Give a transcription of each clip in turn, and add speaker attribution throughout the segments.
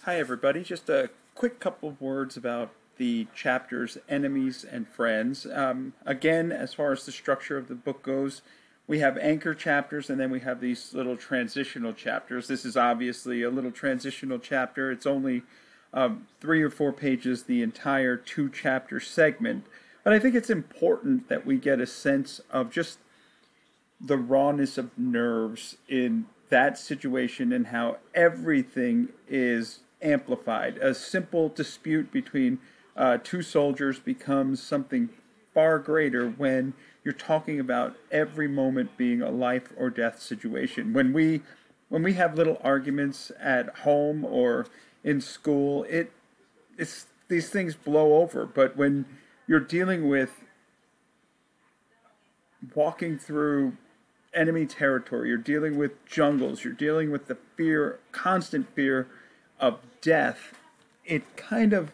Speaker 1: Hi, everybody. Just a quick couple of words about the chapters Enemies and Friends. Um, again, as far as the structure of the book goes, we have anchor chapters and then we have these little transitional chapters. This is obviously a little transitional chapter. It's only um, three or four pages, the entire two chapter segment. But I think it's important that we get a sense of just the rawness of nerves in that situation and how everything is amplified. A simple dispute between uh, two soldiers becomes something far greater when you're talking about every moment being a life or death situation. When we when we have little arguments at home or in school, it it's these things blow over. But when you're dealing with walking through enemy territory, you're dealing with jungles, you're dealing with the fear, constant fear of death, it kind of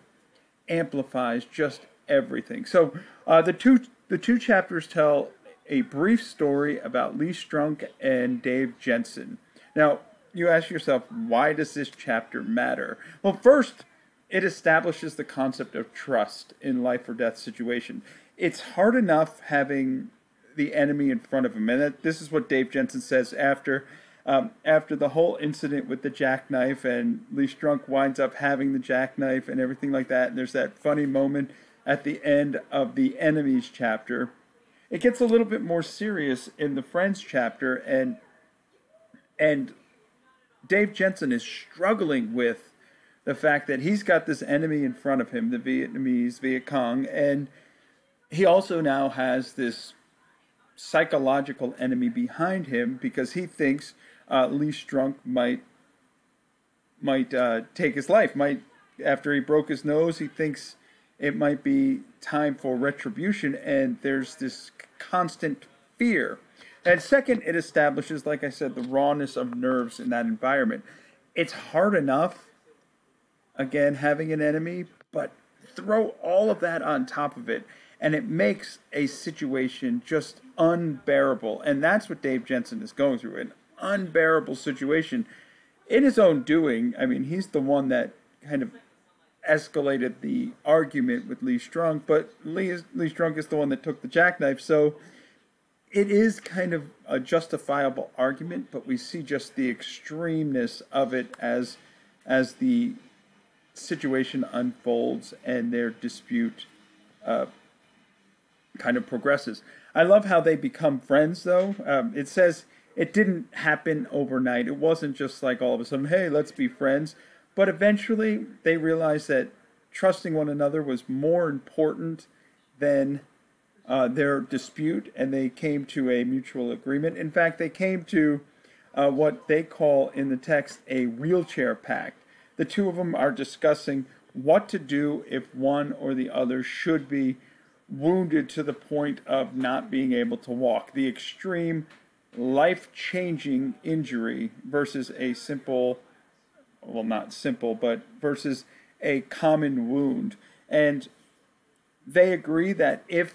Speaker 1: amplifies just everything. So uh, the two the two chapters tell a brief story about Lee Strunk and Dave Jensen. Now, you ask yourself, why does this chapter matter? Well, first, it establishes the concept of trust in life or death situation. It's hard enough having the enemy in front of him, and that, this is what Dave Jensen says after um, after the whole incident with the jackknife, and Lee Strunk winds up having the jackknife and everything like that. And there's that funny moment at the end of the enemies chapter. It gets a little bit more serious in the friends chapter, and and Dave Jensen is struggling with the fact that he's got this enemy in front of him, the Vietnamese Viet Cong, and he also now has this psychological enemy behind him because he thinks uh, Lee Strunk might might uh, take his life. Might after he broke his nose, he thinks it might be time for retribution, and there's this constant fear. And second, it establishes, like I said, the rawness of nerves in that environment. It's hard enough, again, having an enemy, but throw all of that on top of it, and it makes a situation just unbearable. And that's what Dave Jensen is going through an unbearable situation in his own doing. I mean, he's the one that kind of escalated the argument with Lee Strunk, but Lee, is, Lee Strunk is the one that took the jackknife. So it is kind of a justifiable argument, but we see just the extremeness of it as as the situation unfolds and their dispute uh, kind of progresses. I love how they become friends, though. Um, it says it didn't happen overnight. It wasn't just like all of a sudden, hey, let's be friends. But eventually, they realized that trusting one another was more important than uh, their dispute, and they came to a mutual agreement. In fact, they came to uh, what they call in the text a wheelchair pact. The two of them are discussing what to do if one or the other should be wounded to the point of not being able to walk. The extreme life changing injury versus a simple well, not simple, but versus a common wound. And they agree that if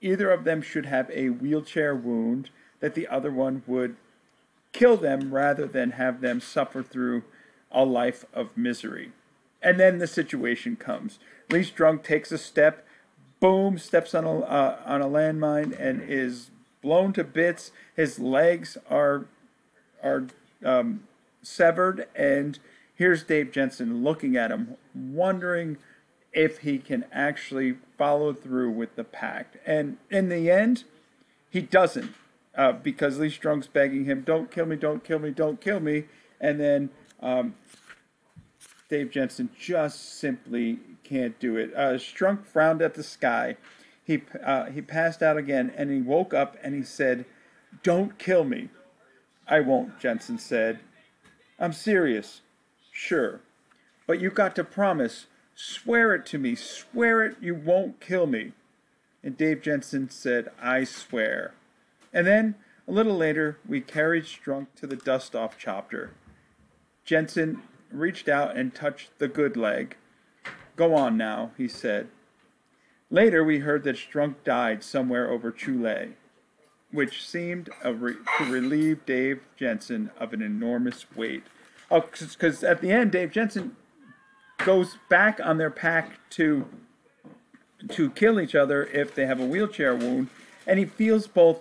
Speaker 1: either of them should have a wheelchair wound, that the other one would kill them rather than have them suffer through a life of misery. And then the situation comes. Lee Strunk takes a step, boom, steps on a, uh, on a landmine and is blown to bits. His legs are are um, severed, and here's Dave Jensen looking at him, wondering if he can actually follow through with the pact. And in the end, he doesn't, uh, because Lee Strunk's begging him, "Don't kill me! Don't kill me! Don't kill me!" And then um, Dave Jensen just simply can't do it. Uh, Strunk frowned at the sky. He uh, he passed out again, and he woke up and he said, "Don't kill me." I won't, Jensen said. I'm serious. Sure. But you got to promise. Swear it to me. Swear it you won't kill me. And Dave Jensen said, I swear. And then, a little later, we carried Strunk to the dust off chopper. Jensen reached out and touched the good leg. Go on now, he said. Later, we heard that Strunk died somewhere over Chu Lai, which seemed re- to relieve Dave Jensen of an enormous weight. Oh, because at the end, Dave Jensen goes back on their pack to to kill each other if they have a wheelchair wound, and he feels both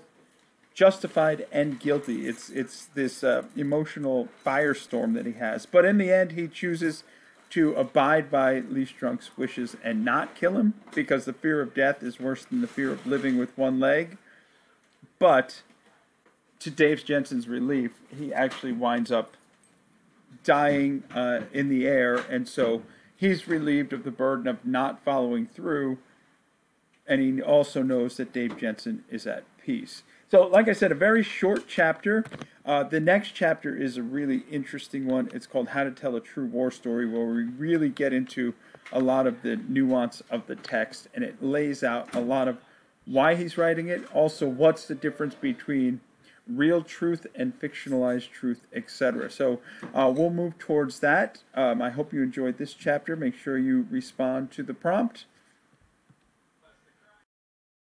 Speaker 1: justified and guilty. It's it's this uh, emotional firestorm that he has. But in the end, he chooses to abide by Lee Strunk's wishes and not kill him because the fear of death is worse than the fear of living with one leg. But to Dave Jensen's relief, he actually winds up dying uh, in the air, and so he's relieved of the burden of not following through. And he also knows that Dave Jensen is at peace. So, like I said, a very short chapter. Uh, the next chapter is a really interesting one. It's called How to Tell a True War Story, where we really get into a lot of the nuance of the text, and it lays out a lot of why he's writing it. Also, what's the difference between real truth and fictionalized truth, etc. So uh, we'll move towards that. Um, I hope you enjoyed this chapter. Make sure you respond to the prompt.